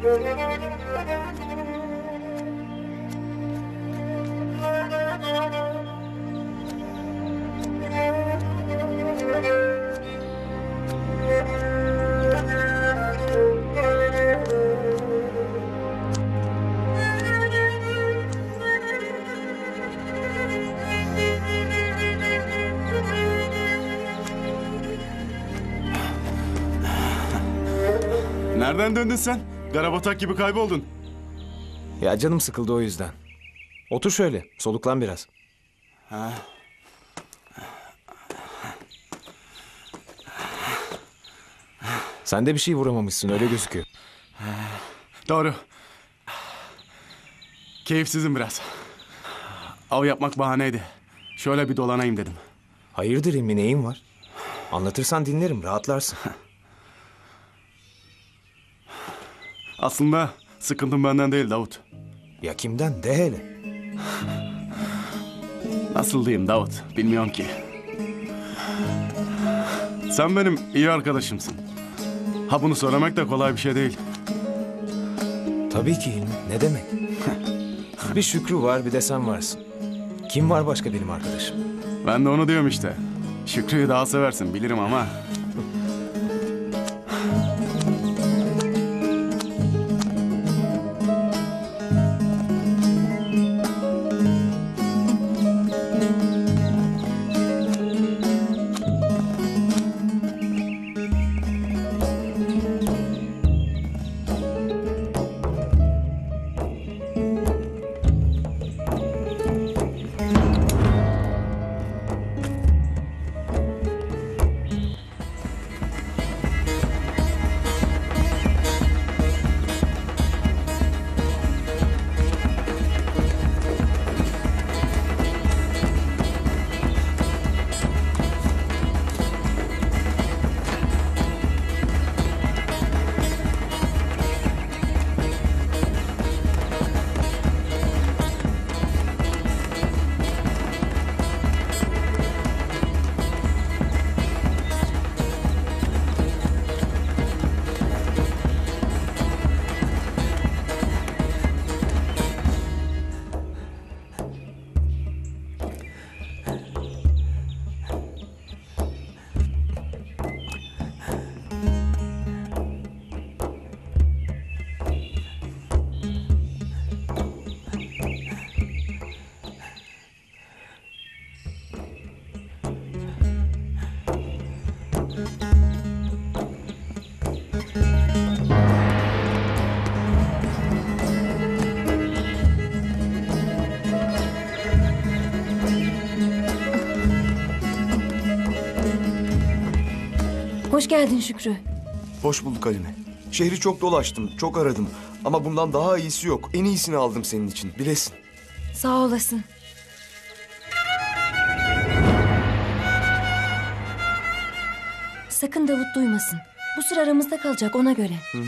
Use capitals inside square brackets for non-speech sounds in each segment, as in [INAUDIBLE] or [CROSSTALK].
Nereden döndün sen? Garabatak gibi kayboldun. Ya canım sıkıldı o yüzden. Otur şöyle, soluklan biraz. Sen de bir şey vuramamışsın, öyle gözüküyor. Doğru. Keyifsizim biraz. Av yapmak bahaneydi. Şöyle bir dolanayım dedim. Hayırdır İlmi, neyin var? Anlatırsan dinlerim, rahatlarsın. [LAUGHS] Aslında sıkıntım benden değil Davut. Ya kimden? De hele. Nasıl diyeyim Davut? Bilmiyorum ki. Sen benim iyi arkadaşımsın. Ha bunu söylemek de kolay bir şey değil. Tabii ki İlmi, ne demek? [LAUGHS] bir Şükrü var, bir de sen varsın. Kim var başka benim arkadaşım? Ben de onu diyorum işte. Şükrü'yü daha seversin bilirim ama. Hoş geldin Şükrü. Hoş bulduk Halime. Şehri çok dolaştım, çok aradım. Ama bundan daha iyisi yok. En iyisini aldım senin için, bilesin. Sağ olasın. Sakın Davut duymasın. Bu sır aramızda kalacak ona göre. Ne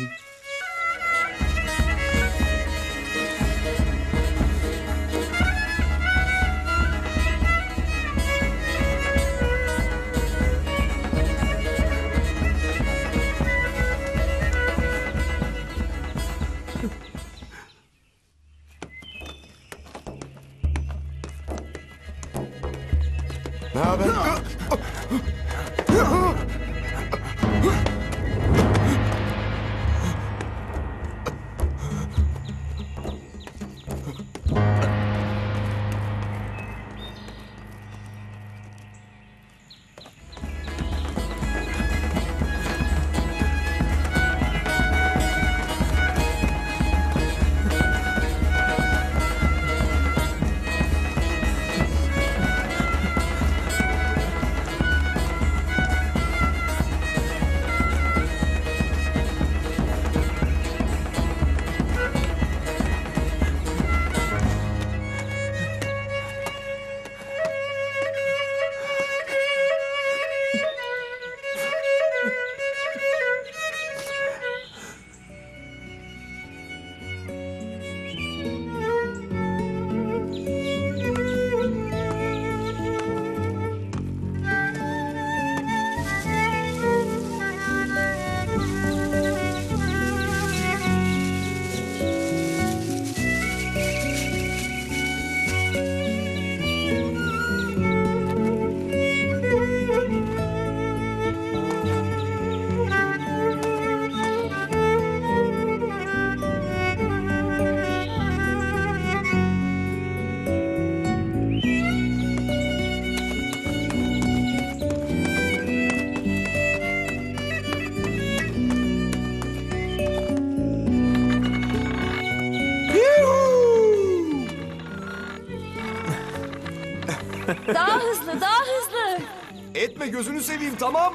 gözünü seveyim tamam.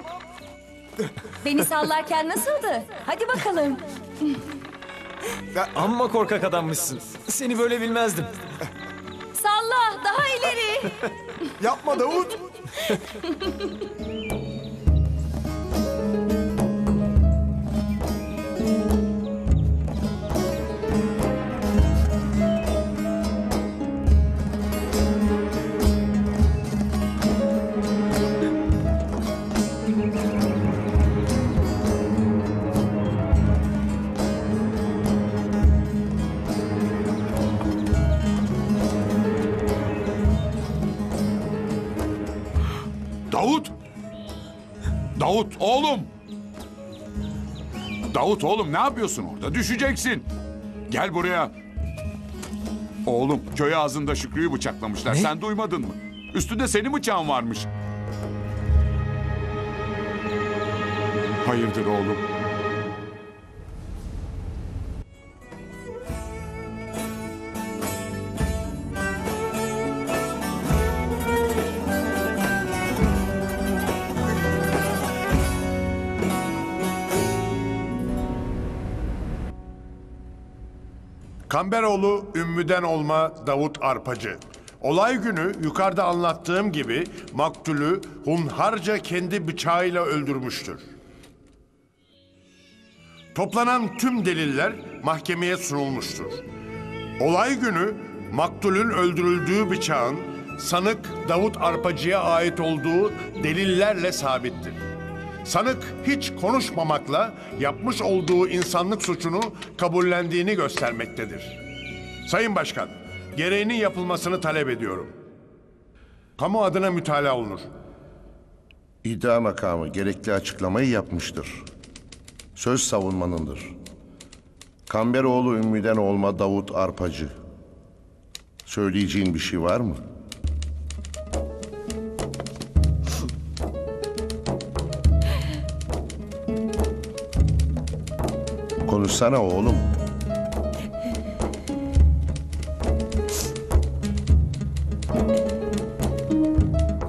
Beni sallarken nasıldı? Hadi bakalım. Amma korkak adammışsın. Seni böyle bilmezdim. Salla, daha ileri. Yapma Davut. Davut! [LAUGHS] Davut oğlum! Davut oğlum ne yapıyorsun orada? Düşeceksin. Gel buraya. Oğlum köy ağzında Şükrü'yü bıçaklamışlar. Ne? Sen duymadın mı? Üstünde senin bıçağın varmış. Hayırdır oğlum? Kamberoğlu Ümmü'den olma Davut Arpacı. Olay günü yukarıda anlattığım gibi maktulü hunharca kendi bıçağıyla öldürmüştür. Toplanan tüm deliller mahkemeye sunulmuştur. Olay günü maktulün öldürüldüğü bıçağın sanık Davut Arpacı'ya ait olduğu delillerle sabittir. Sanık hiç konuşmamakla yapmış olduğu insanlık suçunu kabullendiğini göstermektedir. Sayın Başkan, gereğinin yapılmasını talep ediyorum. Kamu adına mütalaa olunur. İddia makamı gerekli açıklamayı yapmıştır. Söz savunmanındır. Kamberoğlu Ümmü'den olma Davut Arpacı. Söyleyeceğin bir şey var mı? Konuşsana oğlum.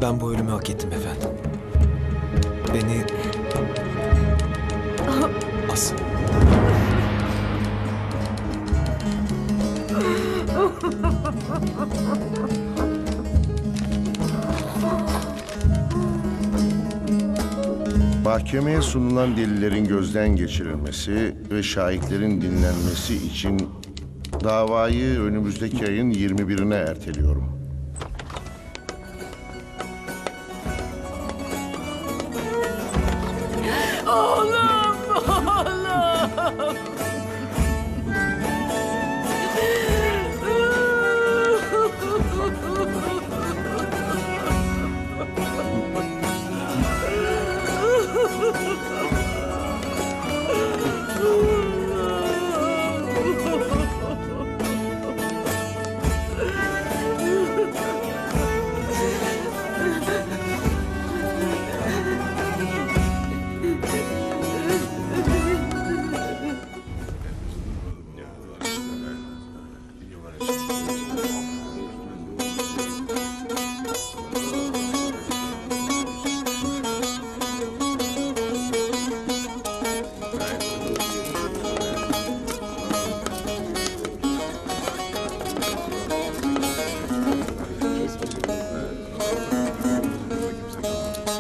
Ben bu ölümü hak ettim efendim. Beni... Asın. [LAUGHS] Mahkemeye sunulan delillerin gözden geçirilmesi ve şahitlerin dinlenmesi için davayı önümüzdeki ayın 21'ine erteliyorum.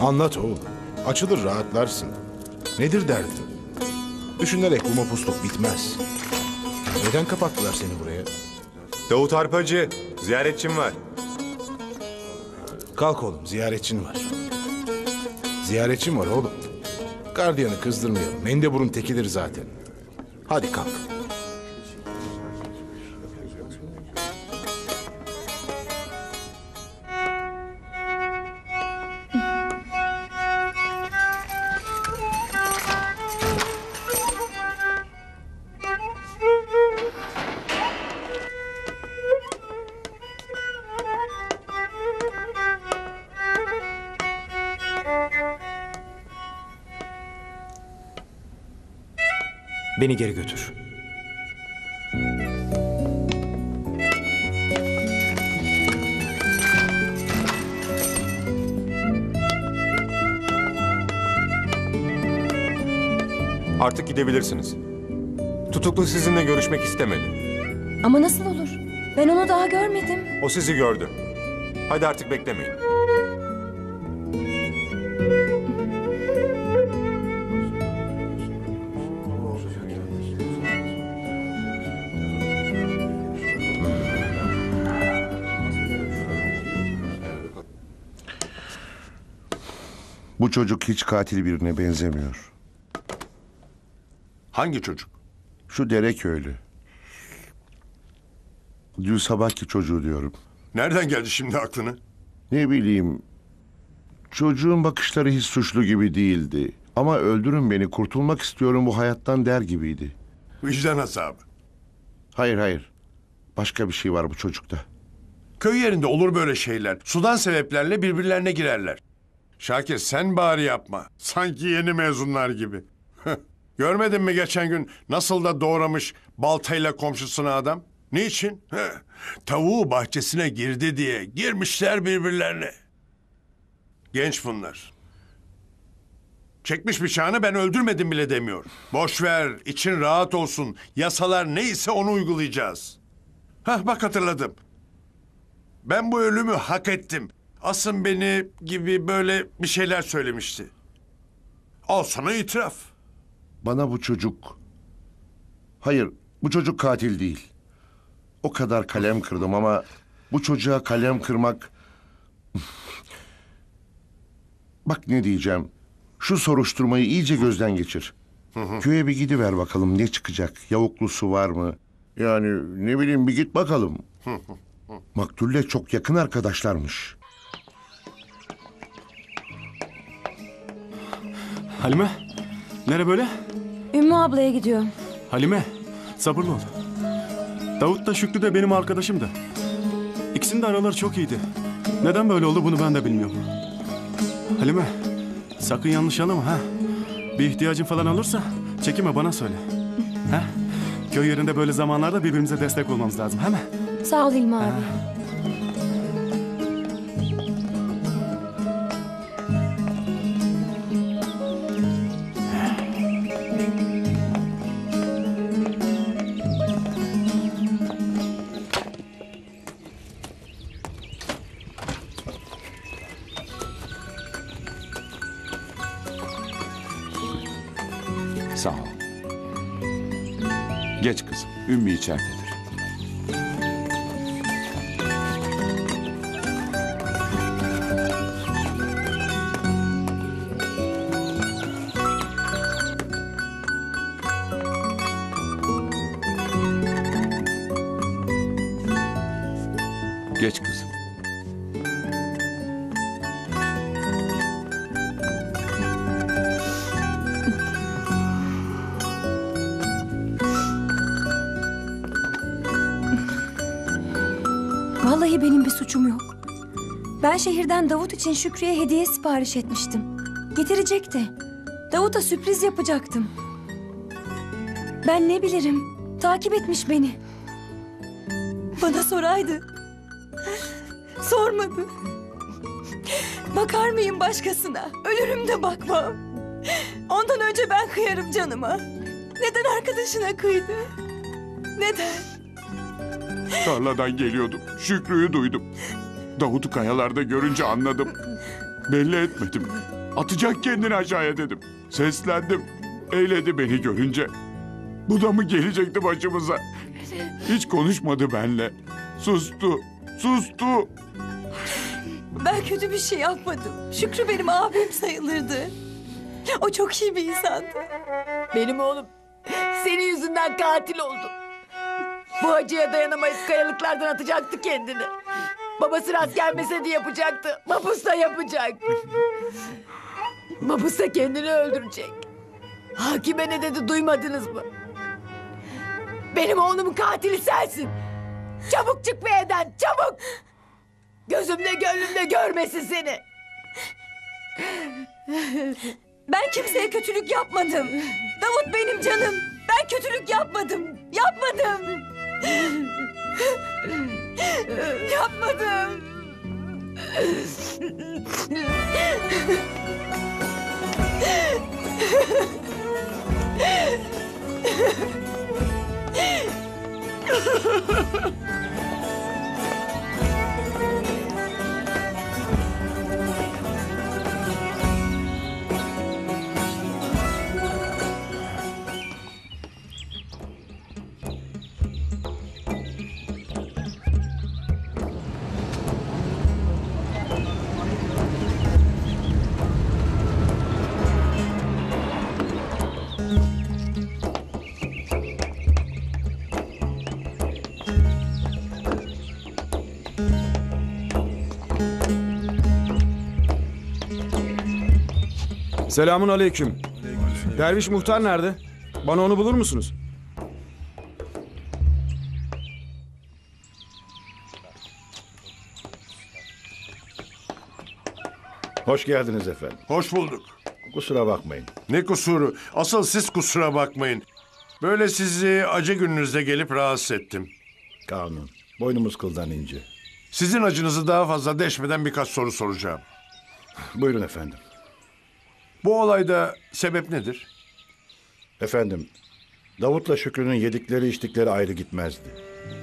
Anlat oğlum. Açılır rahatlarsın. Nedir derdin? Düşünerek bu mapusluk bitmez. Neden kapattılar seni buraya? Davut Arpacı, ziyaretçim var. Kalk oğlum ziyaretçin var. Ziyaretçin var oğlum. Gardiyanı kızdırmayalım. Mendebur'un tekidir zaten. Hadi kalk. Beni geri götür. Artık gidebilirsiniz. Tutuklu sizinle görüşmek istemedi. Ama nasıl olur? Ben onu daha görmedim. O sizi gördü. Hadi artık beklemeyin. Çocuk hiç katil birine benzemiyor. Hangi çocuk? Şu dere köylü. Dün sabahki çocuğu diyorum. Nereden geldi şimdi aklına? Ne bileyim. Çocuğun bakışları hiç suçlu gibi değildi. Ama öldürün beni kurtulmak istiyorum bu hayattan der gibiydi. Vicdan azabı. Hayır hayır. Başka bir şey var bu çocukta. Köy yerinde olur böyle şeyler. Sudan sebeplerle birbirlerine girerler. Şakir sen bari yapma. Sanki yeni mezunlar gibi. Görmedin mi geçen gün nasıl da doğramış baltayla komşusuna adam? Niçin? Tavuğu bahçesine girdi diye girmişler birbirlerine. Genç bunlar. Çekmiş bıçağını ben öldürmedim bile demiyor. Boş ver, için rahat olsun. Yasalar neyse onu uygulayacağız. Hah bak hatırladım. Ben bu ölümü hak ettim. Asın beni gibi böyle bir şeyler söylemişti. Al sana itiraf. Bana bu çocuk... Hayır, bu çocuk katil değil. O kadar kalem kırdım ama bu çocuğa kalem kırmak... Bak ne diyeceğim. Şu soruşturmayı iyice gözden geçir. Köye bir gidiver bakalım ne çıkacak. Yavuklusu var mı? Yani ne bileyim bir git bakalım. Maktulle çok yakın arkadaşlarmış. Halime, nere böyle? Ümmü ablaya gidiyorum. Halime, sabırlı ol. Davut da Şükrü de benim arkadaşımdı. İkisinin de araları çok iyiydi. Neden böyle oldu bunu ben de bilmiyorum. Halime, sakın yanlış anlama ha. Bir ihtiyacın falan olursa çekinme bana söyle. Ha? Köy yerinde böyle zamanlarda birbirimize destek olmamız lazım, he mi? Sağ ol İlmi abi. Sağ Ümmü Vallahi benim bir suçum yok. Ben şehirden Davut için Şükrü'ye hediye sipariş etmiştim. Getirecekti. Davut'a sürpriz yapacaktım. Ben ne bilirim. Takip etmiş beni. Bana soraydı. Sormadı. Bakar mıyım başkasına? Ölürüm de bakmam. Ondan önce ben kıyarım canıma. Neden arkadaşına kıydı? Neden? Tarladan geliyordum. Şükrü'yü duydum. Davut'u kayalarda görünce anladım. Belli etmedim. Atacak kendini aşağıya dedim. Seslendim. Eyledi beni görünce. Bu da mı gelecekti başımıza? Hiç konuşmadı benle. Sustu. Sustu. Ben kötü bir şey yapmadım. Şükrü benim abim sayılırdı. O çok iyi bir insandı. Benim oğlum senin yüzünden katil oldu. Bu acıya dayanamayıp kayalıklardan atacaktı kendini. Babası rast gelmese de yapacaktı. Mapusta yapacak. Mapusta kendini öldürecek. Hakime ne dedi duymadınız mı? Benim oğlumun katili sensin. Çabuk çık bu evden çabuk. Gözümle gönlümle görmesin seni. Ben kimseye kötülük yapmadım. Davut benim canım. Ben kötülük yapmadım. Selamun aleyküm. Derviş muhtar nerede? Bana onu bulur musunuz? Hoş geldiniz efendim. Hoş bulduk. Kusura bakmayın. Ne kusuru? Asıl siz kusura bakmayın. Böyle sizi acı gününüzde gelip rahatsız ettim. Kanun. Boynumuz kıldan ince. Sizin acınızı daha fazla deşmeden birkaç soru soracağım. Buyurun efendim. Bu olayda sebep nedir? Efendim, Davut'la Şükrü'nün yedikleri içtikleri ayrı gitmezdi.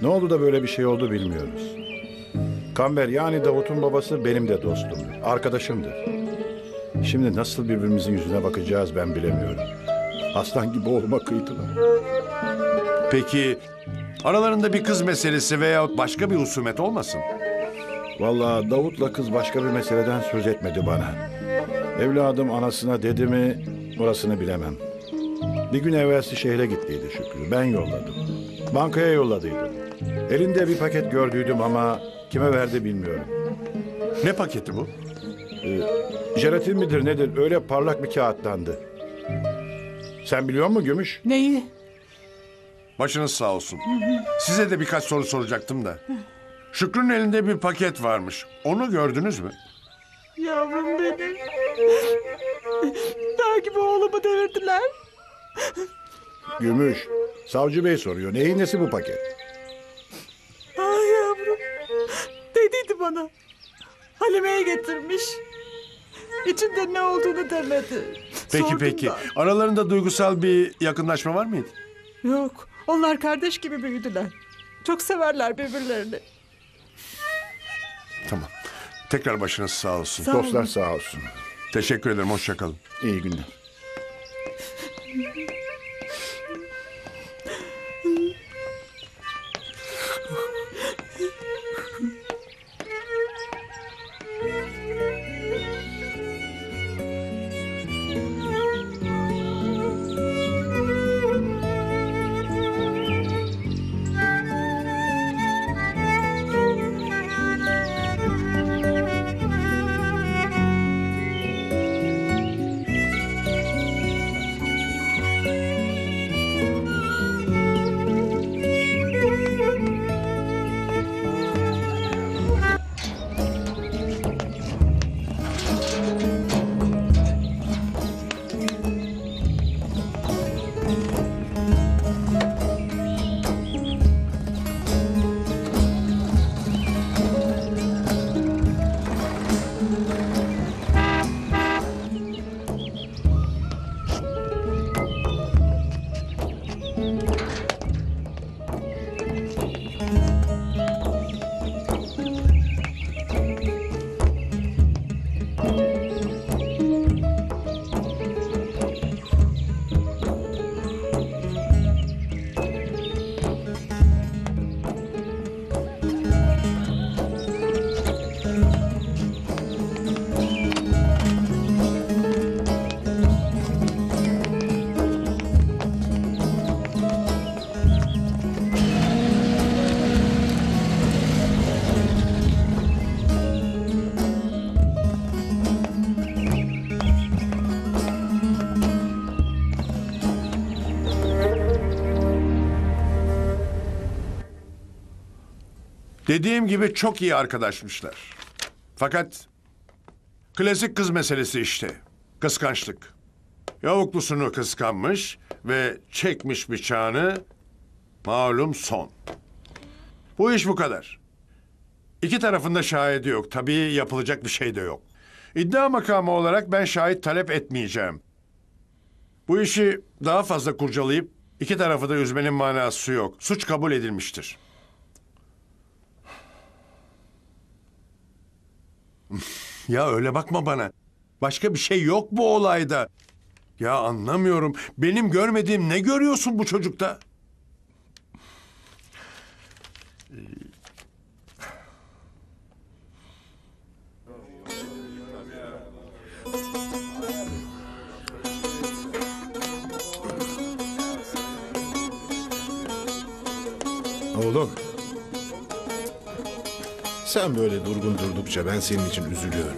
Ne oldu da böyle bir şey oldu bilmiyoruz. Kamber yani Davut'un babası benim de dostum, arkadaşımdır. Şimdi nasıl birbirimizin yüzüne bakacağız ben bilemiyorum. Aslan gibi oğluma kıydılar. Peki aralarında bir kız meselesi veyahut başka bir husumet olmasın? Vallahi Davut'la kız başka bir meseleden söz etmedi bana. Evladım anasına dedi mi orasını bilemem. Bir gün evvelsi şehre gittiydi Şükrü. Ben yolladım. Bankaya yolladıydım. Elinde bir paket gördüydüm ama kime verdi bilmiyorum. Ne paketi bu? Jelatin midir nedir öyle parlak bir kağıttandı. Sen biliyor musun Gümüş? Neyi? Başınız sağ olsun. Size de birkaç soru soracaktım da. Şükrü'nün elinde bir paket varmış. Onu gördünüz mü? Yavrum benim. [LAUGHS] Dağ gibi oğlumu devirdiler. Gümüş. Savcı bey soruyor. Neyin nesi bu paket? Ay yavrum. Dediydi bana. Halime'ye getirmiş. İçinde ne olduğunu demedi. Peki Sordum peki. da. Aralarında duygusal bir yakınlaşma var mıydı? Yok. Onlar kardeş gibi büyüdüler. Çok severler birbirlerini. Tamam. Tekrar başınız sağ olsun. Sağ Dostlar sağ olsun. Teşekkür ederim. Hoşça kalın. İyi günler. Dediğim gibi çok iyi arkadaşmışlar. Fakat klasik kız meselesi işte. Kıskançlık. Yavuklusunu kıskanmış ve çekmiş bıçağını malum son. Bu iş bu kadar. İki tarafında şahidi yok. Tabii yapılacak bir şey de yok. İddia makamı olarak ben şahit talep etmeyeceğim. Bu işi daha fazla kurcalayıp iki tarafı da üzmenin manası yok. Suç kabul edilmiştir. [LAUGHS] ya öyle bakma bana. Başka bir şey yok bu olayda. Ya anlamıyorum. Benim görmediğim ne görüyorsun bu çocukta? Oğlum. Sen böyle durgun durdukça ben senin için üzülüyorum.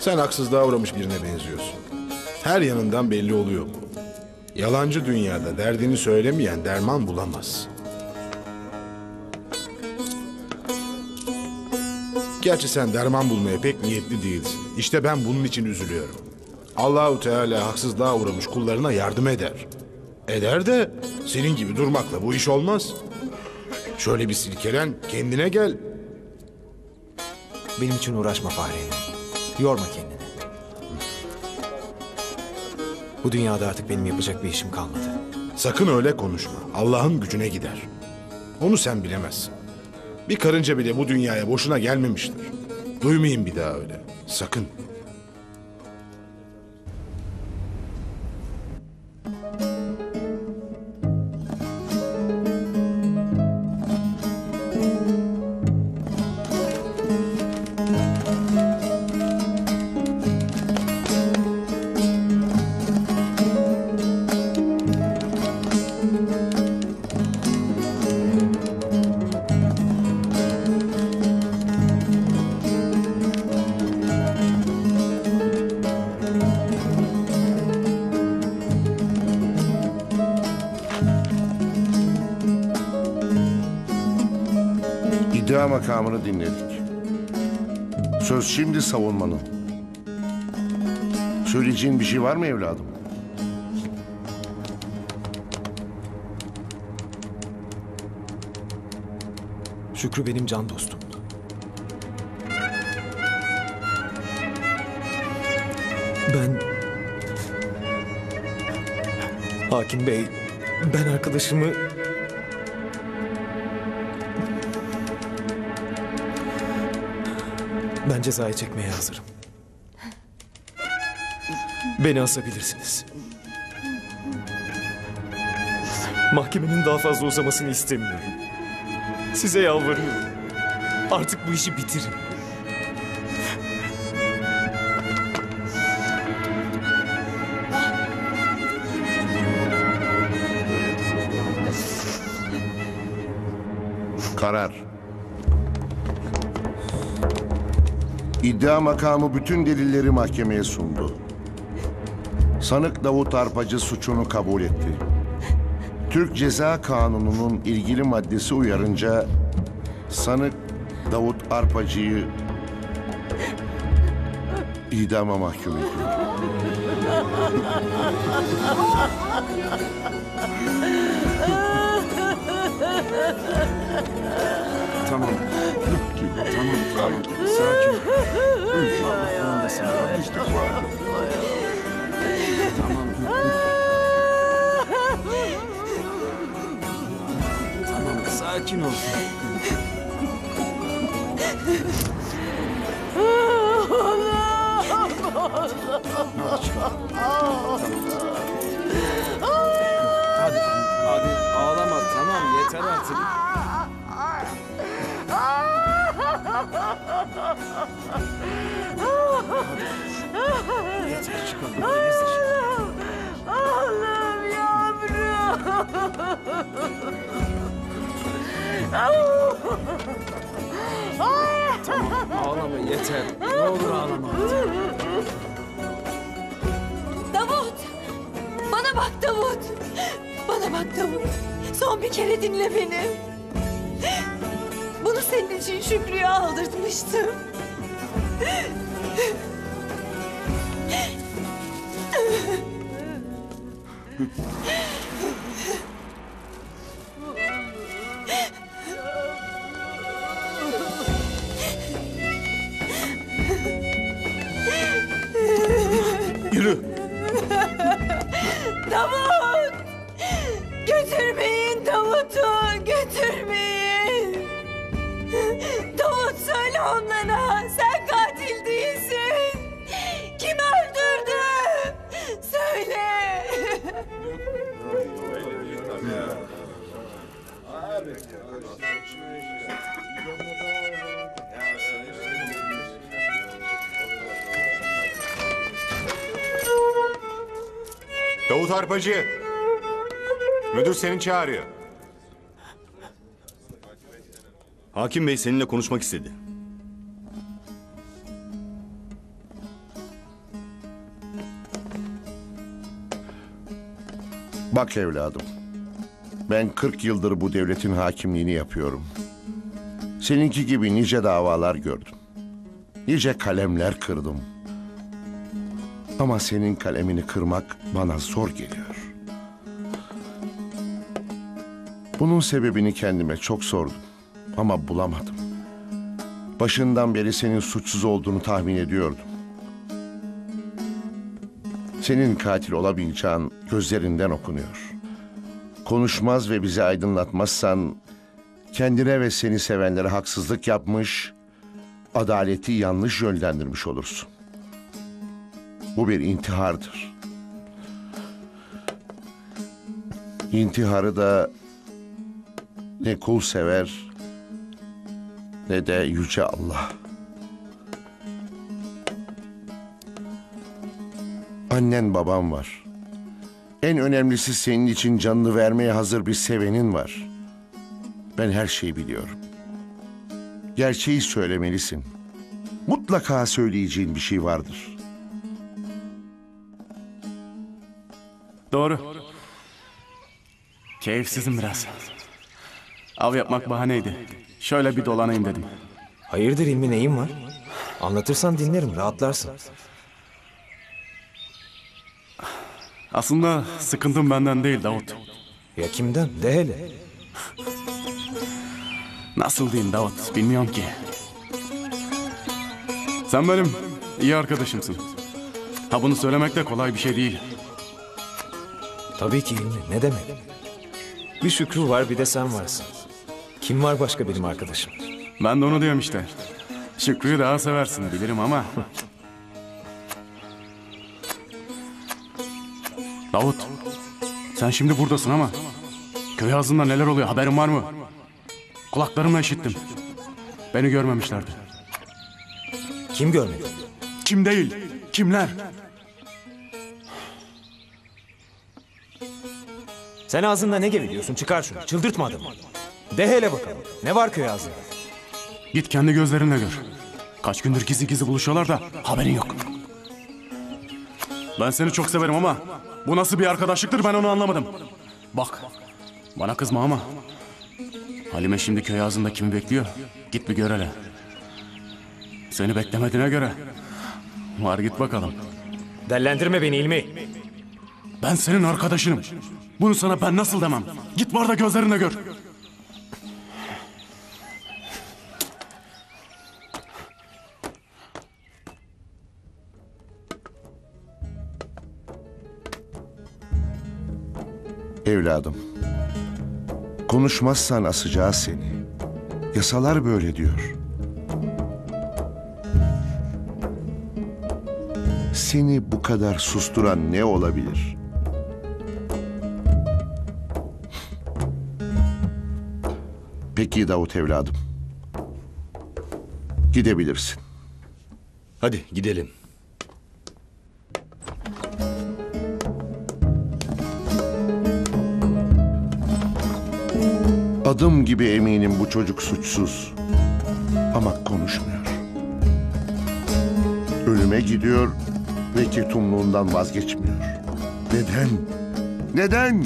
Sen haksızlığa uğramış birine benziyorsun. Her yanından belli oluyor bu. Yalancı dünyada derdini söylemeyen derman bulamaz. Gerçi sen derman bulmaya pek niyetli değilsin. İşte ben bunun için üzülüyorum. Allahu Teala haksızlığa uğramış kullarına yardım eder. Eder de senin gibi durmakla bu iş olmaz. Şöyle bir silkelen, kendine gel. Benim için uğraşma Fahri. Yorma kendini. Bu dünyada artık benim yapacak bir işim kalmadı. Sakın öyle konuşma. Allah'ın gücüne gider. Onu sen bilemezsin. Bir karınca bile bu dünyaya boşuna gelmemiştir. Duymayın bir daha öyle. Sakın. Şimdi savunmanın. Söyleyeceğin bir şey var mı evladım? Şükrü benim can dostumdu. Ben... Hakim Bey, ben arkadaşımı... Ben cezayı çekmeye hazırım. Beni asabilirsiniz. Mahkemenin daha fazla uzamasını istemiyorum. Size yalvarıyorum. Artık bu işi bitirin. İddia makamı bütün delilleri mahkemeye sundu. Sanık Davut Arpacı suçunu kabul etti. Türk Ceza Kanunu'nun ilgili maddesi uyarınca sanık Davut Arpacı'yı idama mahkum ediyor. Tamam. Tamam, tamam. Sakin. De sakin. Tamam. Tamam, sakin ol. Hadi, hadi ağlama tamam yeter artık. Yeter çıkalım. Yavrum. Tamam ağlama yeter. Ne olur ağlama. Davut! Bana bak Davut! Bana bak Davut! Son bir kere dinle beni. Senin için Şükrü'ye aldırtmıştım. Arpacı. Müdür seni çağırıyor. Hakim Bey seninle konuşmak istedi. Bak evladım. Ben 40 yıldır bu devletin hakimliğini yapıyorum. Seninki gibi nice davalar gördüm. Nice kalemler kırdım. Ama senin kalemini kırmak bana zor geliyor. Bunun sebebini kendime çok sordum ama bulamadım. Başından beri senin suçsuz olduğunu tahmin ediyordum. Senin katil olamayacağın gözlerinden okunuyor. Konuşmaz ve bizi aydınlatmazsan kendine ve seni sevenlere haksızlık yapmış, adaleti yanlış yönlendirmiş olursun. Bu bir intihardır. İntiharı da ne kul sever ne de yüce Allah. Annen babam var. En önemlisi senin için canını vermeye hazır bir sevenin var. Ben her şeyi biliyorum. Gerçeği söylemelisin. Mutlaka söyleyeceğin bir şey vardır. Doğru. Keyifsizim biraz. Av yapmak bahaneydi. Şöyle bir dolanayım dedim. Hayırdır İlmi neyin var? Anlatırsan dinlerim rahatlarsın. Aslında sıkıntım benden değil Davut. Ya kimden? De hele. Nasıl diyeyim Davut bilmiyorum ki. Sen benim iyi arkadaşımsın. Ha bunu söylemek de kolay bir şey değil. Tabii ki İlmi ne demek? Bir Şükrü var bir de sen varsın. Kim var başka benim arkadaşım? Ben de onu diyorum işte. Şükrü'yü daha seversin bilirim ama... [LAUGHS] Davut, sen şimdi buradasın ama... Köy ağzında neler oluyor haberin var mı? Kulaklarımla işittim. Beni görmemişlerdi. Kim görmedi? Kim değil, kimler? Sen ağzında ne geveliyorsun çıkar şunu çıldırtma adamı. De hele bakalım ne var köy ağzında? Git kendi gözlerinle gör. Kaç gündür gizli gizli buluşuyorlar da haberin yok. Ben seni çok severim ama bu nasıl bir arkadaşlıktır ben onu anlamadım. Bak bana kızma ama Halime şimdi köy ağzında kimi bekliyor? Git bir gör hele. Seni beklemediğine göre var git bakalım. Dellendirme beni İlmi. Ben senin arkadaşınım. Bunu sana ben nasıl demem? Git var da gözlerine gör. Evladım. Konuşmazsan asacağız seni. Yasalar böyle diyor. Seni bu kadar susturan ne olabilir? Peki Davut evladım. Gidebilirsin. Hadi gidelim. Adım gibi eminim bu çocuk suçsuz. Ama konuşmuyor. Ölüme gidiyor ve ketumluğundan vazgeçmiyor. Neden? Neden?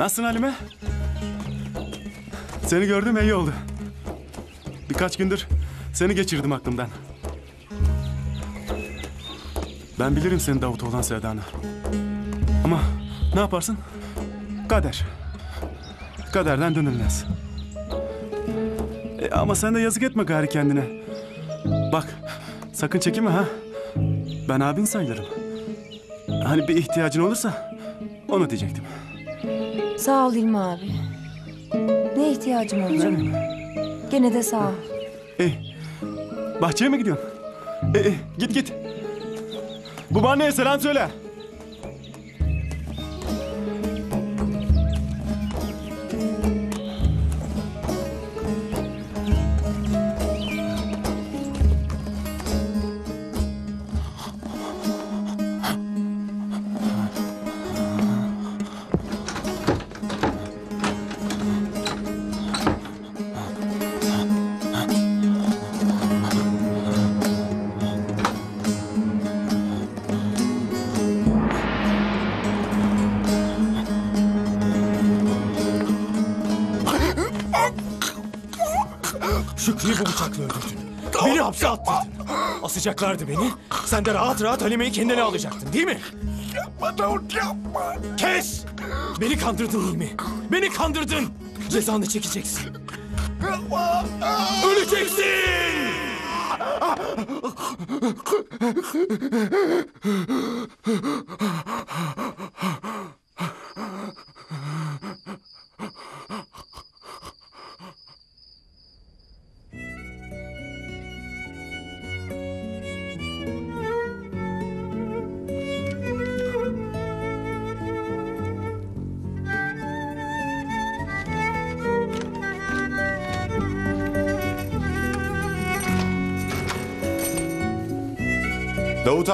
Nasılsın Halime? Seni gördüm iyi oldu. Birkaç gündür seni geçirdim aklımdan. Ben bilirim senin Davut olan sevdanı. Ama ne yaparsın? Kader. Kaderden dönülmez. E, ama sen de yazık etme gari kendine. Bak sakın çekinme ha. Ben abin sayılırım. Hani bir ihtiyacın olursa onu diyecektim. Sağ ol İlmi abi. Ne ihtiyacım olacak? Gene de sağ ol. E, bahçeye mi gidiyorsun? E, e, git git. Babaanneye selam söyle. Hapse attırdın. Asacaklardı beni. Sen de rahat rahat Halime'yi kendine alacaktın değil mi? Yapma Davut yapma. Kes! Beni kandırdın değil mi? Beni kandırdın. Cezanı çekeceksin. Öleceksin!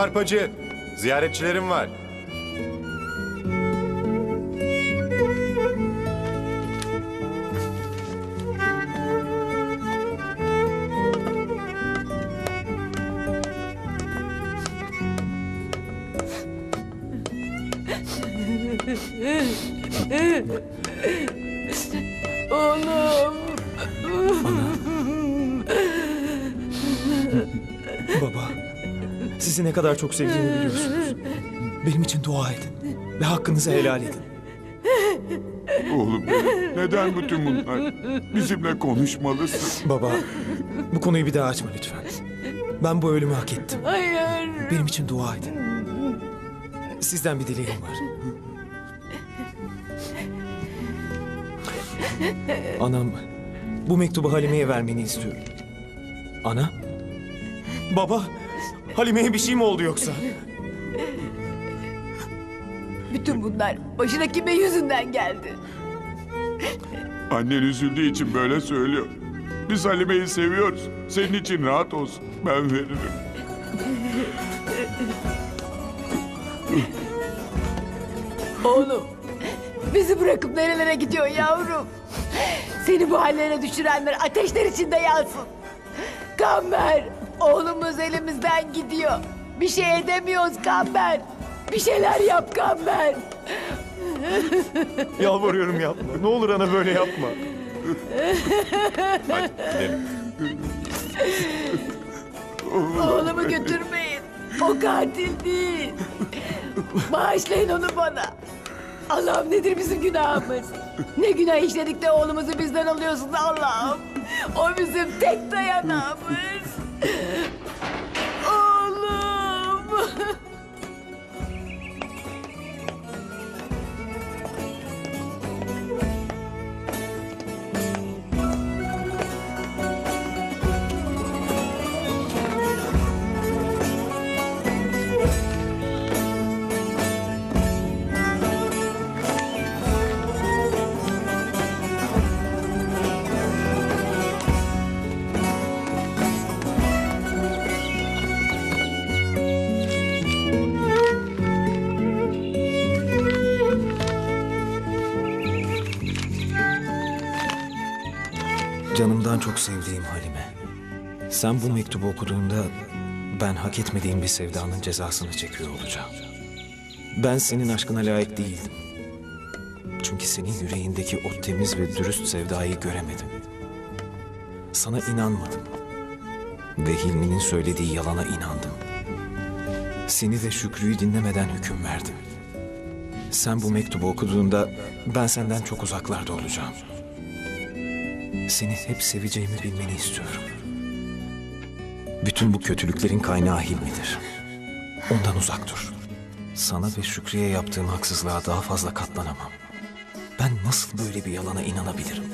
Arpacı, ziyaretçilerim var. Sizi ne kadar çok sevdiğimi biliyorsunuz. Benim için dua edin ve hakkınızı helal edin. Oğlum neden bütün bunlar? Bizimle konuşmalısın. Baba, bu konuyu bir daha açma lütfen. Ben bu ölümü hak ettim. Hayır. Benim için dua edin. Sizden bir dileğim var. Anam, bu mektubu Halime'ye vermeni istiyorum. Ana? Baba, Halime'ye bir şey mi oldu yoksa? Bütün bunlar başına kime yüzünden geldi? Annen üzüldüğü için böyle söylüyor. Biz Halime'yi seviyoruz. Senin için rahat olsun. Ben veririm. Oğlum. Bizi bırakıp nerelere gidiyor yavrum? Seni bu hallere düşürenler ateşler içinde yansın. Kamber. Oğlumuz elimizden gidiyor. Bir şey edemiyoruz Kamber. Bir şeyler yap Kamber. [LAUGHS] Yalvarıyorum yapma. Ne olur ana böyle yapma. Hadi gidelim. Oğlumu götürmeyin. O katil değil. Bağışlayın onu bana. Allah'ım nedir bizim günahımız? Ne günah işledik de oğlumuzu bizden alıyorsun Allah'ım. O bizim tek dayanağımız. Canımdan çok sevdiğim Halime. Sen bu mektubu okuduğunda Ben hak etmediğim bir sevdanın cezasını çekiyor olacağım. Ben senin aşkına layık değildim. Çünkü senin yüreğindeki o temiz ve dürüst sevdayı göremedim. Sana inanmadım. Ve Hilmi'nin söylediği yalana inandım. Seni de Şükrü'yü dinlemeden hüküm verdim. Sen bu mektubu okuduğunda ben senden çok uzaklarda olacağım. Seni hep seveceğimi bilmeni istiyorum. Bütün bu kötülüklerin kaynağı Hilmi'dir. Ondan uzak dur. Sana ve Şükrü'ye yaptığım haksızlığa daha fazla katlanamam. Ben nasıl böyle bir yalana inanabilirim?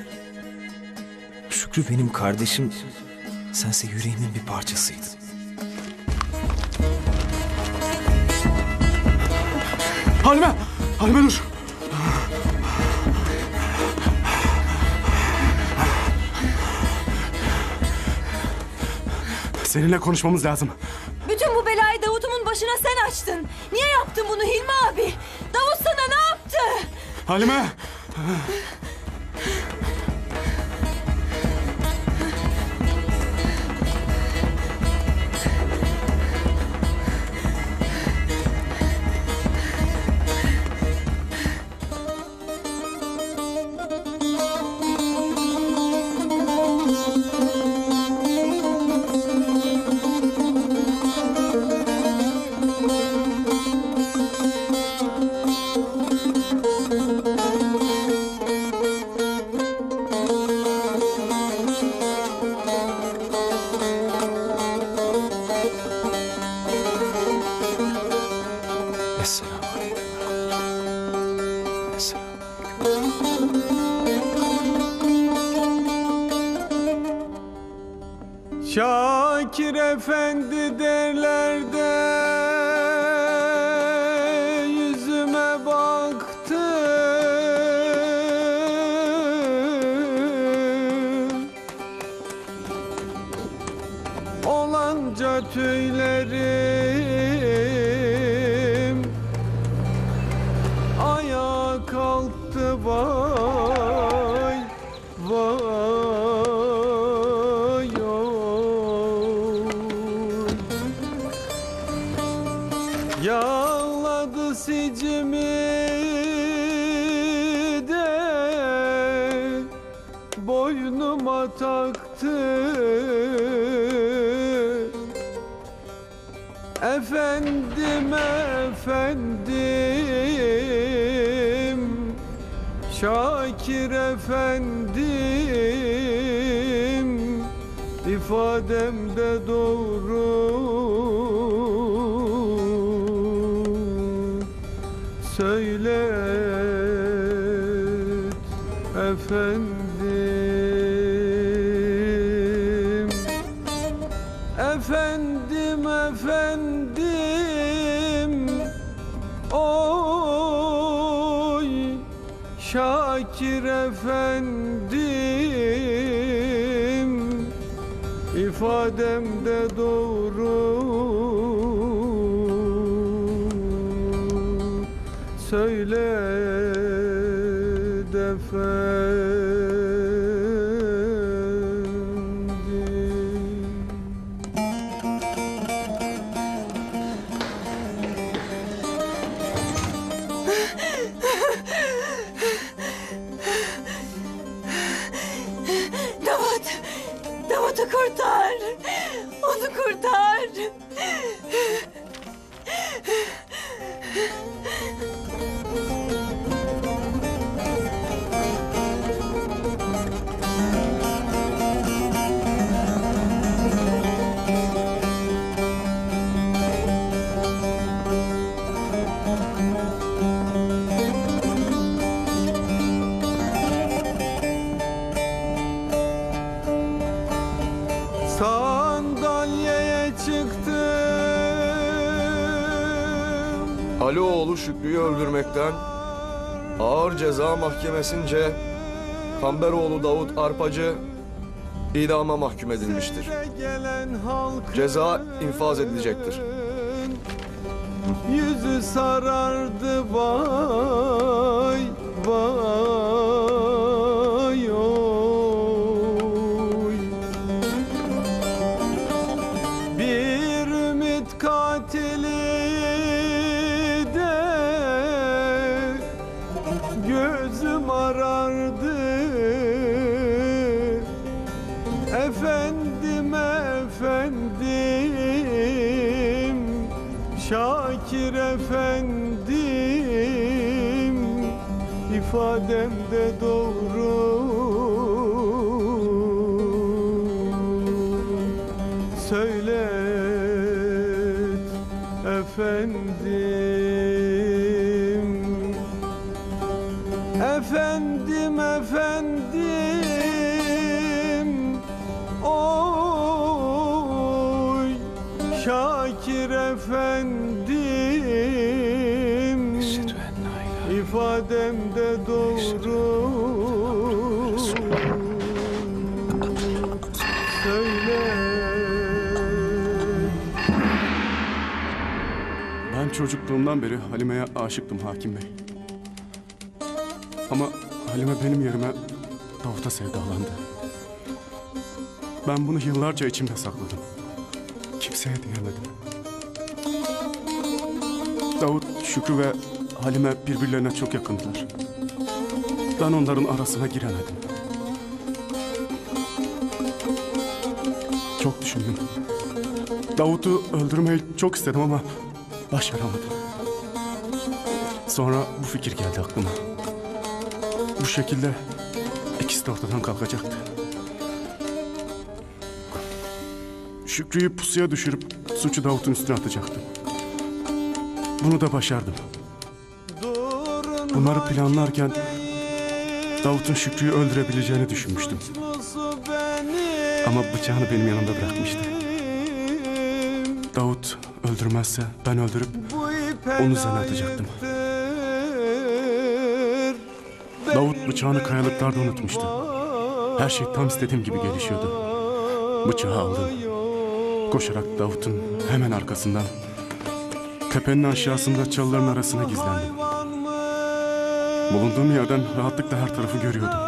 Şükrü benim kardeşim, sense yüreğimin bir parçasıydın. Halime! Halime dur! Seninle konuşmamız lazım. Bütün bu belayı Davut'umun başına sen açtın. Niye yaptın bunu Hilmi abi? Davut sana ne yaptı? Halime! Kalktı vay vay Şakir efendim ifademde doğru. Söylet efendim ifademde Davut'u kurtar! Onu kurtar! Şükrü'yü öldürmekten ağır ceza mahkemesince Kamberoğlu Davut Arpacı idama mahkum edilmiştir. Ceza infaz edilecektir. Yüzü sarardı vay vay efendim. Efendim çocukluğumdan beri Halime'ye aşıktım hakim bey. Ama Halime benim yerime Davut'a sevdalandı. Ben bunu yıllarca içimde sakladım. Kimseye diyemedim. Davut, Şükrü ve Halime birbirlerine çok yakındılar. Ben onların arasına giremedim. Çok düşündüm. Davut'u öldürmeyi çok istedim ama başaramadım. Sonra bu fikir geldi aklıma. Bu şekilde ikisi de ortadan kalkacaktı. Şükrü'yü pusuya düşürüp suçu Davut'un üstüne atacaktım. Bunu da başardım. Bunları planlarken Davut'un Şükrü'yü öldürebileceğini düşünmüştüm. Ama bıçağını benim yanımda bırakmıştı. Davut öldürmezse ben öldürüp onun üzerine atacaktım. Davut bıçağını kayalıklarda unutmuştu. Her şey tam istediğim gibi gelişiyordu. Bıçağı aldım. Koşarak Davut'un hemen arkasından tepenin aşağısında çalıların arasına gizlendim. Bulunduğum yerden rahatlıkla her tarafı görüyordum.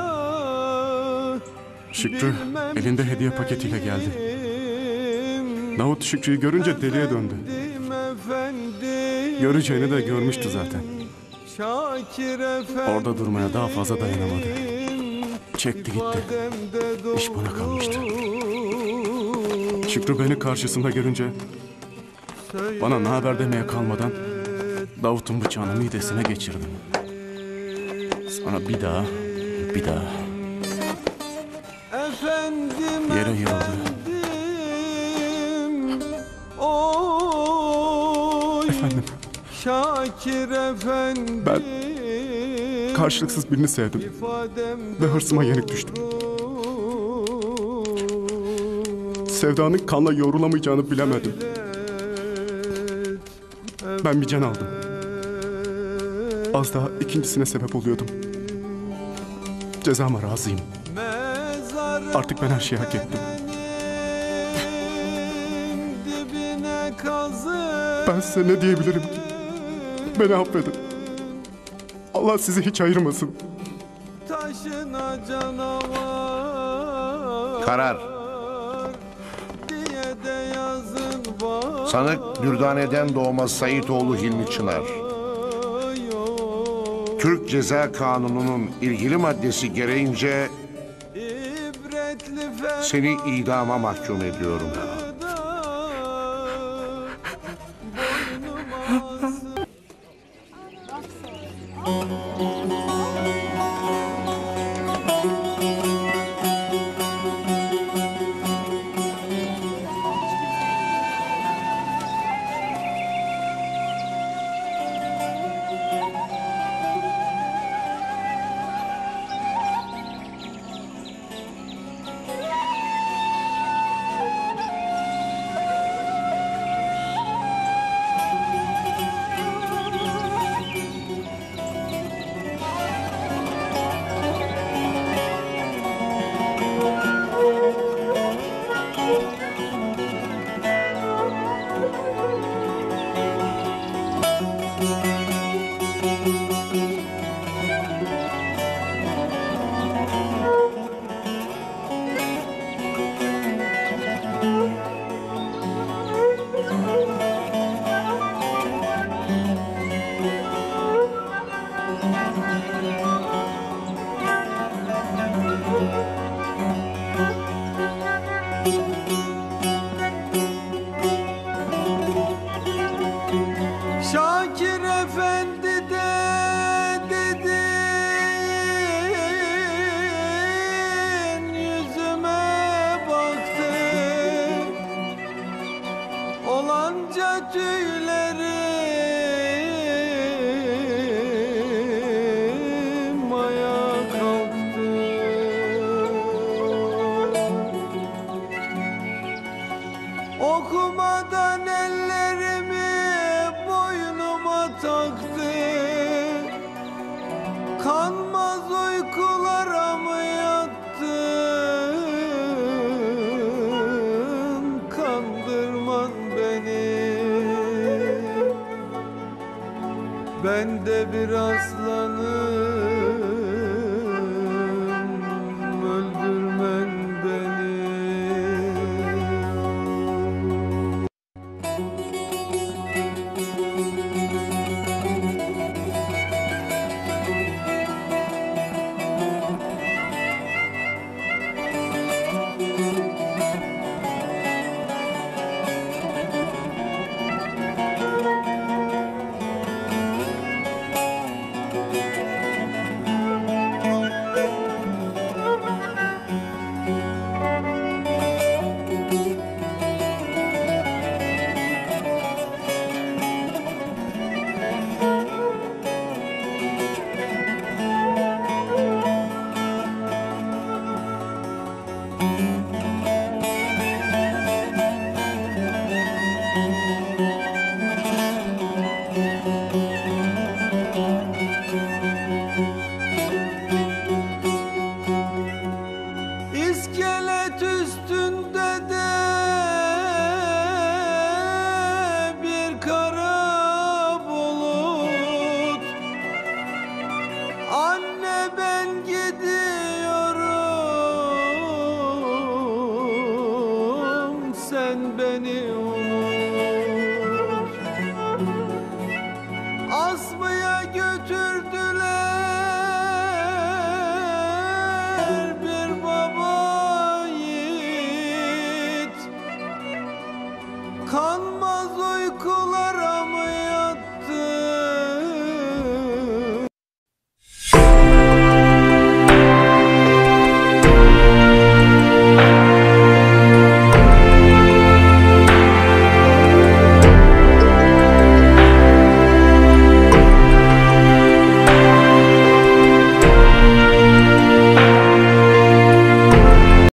Şükrü elinde hediye paketiyle geldi. Davut Şükrü'yü görünce deliye döndü. Göreceğini de görmüştü zaten. Orada durmaya daha fazla dayanamadı. Çekti gitti. İş bana kalmıştı. Şükrü beni karşısında görünce bana ne haber demeye kalmadan Davut'un bıçağını midesine geçirdim. Sonra bir daha, bir daha yere yığıldı. Efendim Şakir efendim ben karşılıksız birini sevdim ve hırsıma yenik düştüm. Sevdanın kanla yoğrulamayacağını bilemedim. Ben bir can aldım. Az daha ikincisine sebep oluyordum. Cezama razıyım. Artık ben her şeyi hak ettim. Ben size ne diyebilirim ki? Beni affedin. Allah sizi hiç ayırmasın. taşına canavar Karar. diye de yazın var Sanık Dürdane'den doğma Saitoğlu Hilmi Çınar. Türk Ceza Kanunu'nun ilgili maddesi gereğince seni idama mahkum ediyorum.